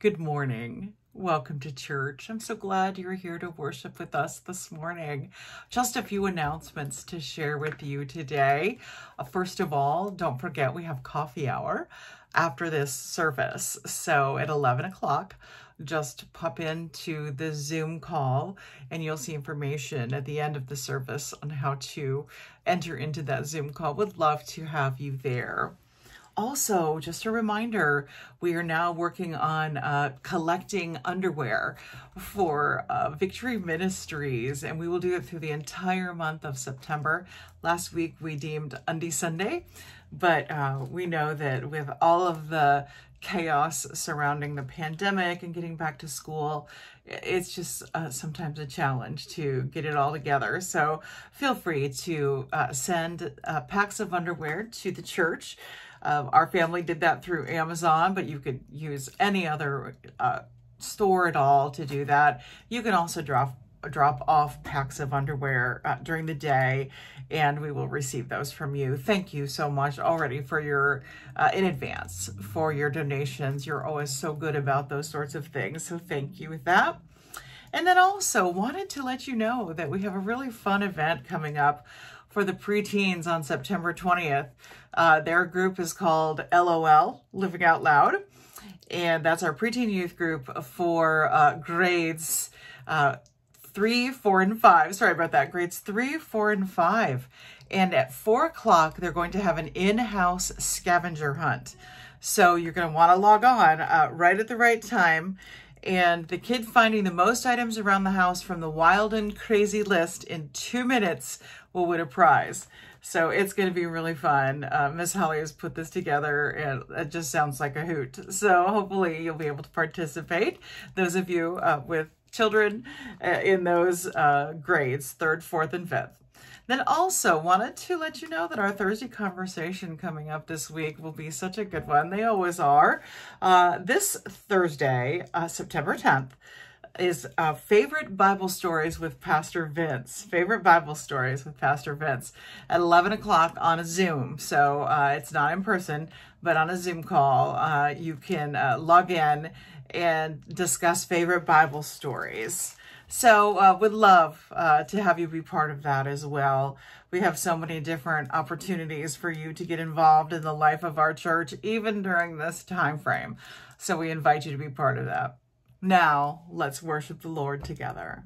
Good morning. Welcome to church. I'm so glad you're here to worship with us this morning. Just a few announcements to share with you today. Uh, first of all, don't forget we have coffee hour after this service. So at 11 o'clock, just pop into the Zoom call and you'll see information at the end of the service on how to enter into that Zoom call. Would love to have you there also, just a reminder, we are now working on uh, collecting underwear for uh, Victory Ministries, and we will do it through the entire month of September. Last week we deemed Undie Sunday, but uh, we know that with all of the chaos surrounding the pandemic and getting back to school, it's just uh, sometimes a challenge to get it all together. So feel free to uh, send uh, packs of underwear to the church. Uh, our family did that through Amazon, but you could use any other uh, store at all to do that. You can also drop drop off packs of underwear uh, during the day and we will receive those from you. Thank you so much already for your, uh, in advance, for your donations. You're always so good about those sorts of things. So thank you with that. And then also wanted to let you know that we have a really fun event coming up for the preteens on September 20th. Uh, their group is called LOL, Living Out Loud. And that's our preteen youth group for uh, grades uh, three, four, and five. Sorry about that. Grades three, four, and five. And at four o'clock, they're going to have an in-house scavenger hunt. So you're going to want to log on uh, right at the right time and the kid finding the most items around the house from the wild and crazy list in two minutes will win a prize. So it's going to be really fun. Uh, Miss Holly has put this together and it just sounds like a hoot. So hopefully you'll be able to participate. Those of you uh, with children uh, in those uh, grades, third, fourth, and fifth. Then also wanted to let you know that our Thursday conversation coming up this week will be such a good one. They always are. Uh, this Thursday, uh, September 10th, is uh, favorite Bible stories with Pastor Vince. Favorite Bible stories with Pastor Vince at 11 o'clock on a Zoom. So uh, it's not in person, but on a Zoom call. Uh, you can uh, log in and discuss favorite Bible stories. So uh, would love uh, to have you be part of that as well. We have so many different opportunities for you to get involved in the life of our church, even during this time frame. So we invite you to be part of that. Now, let's worship the Lord together.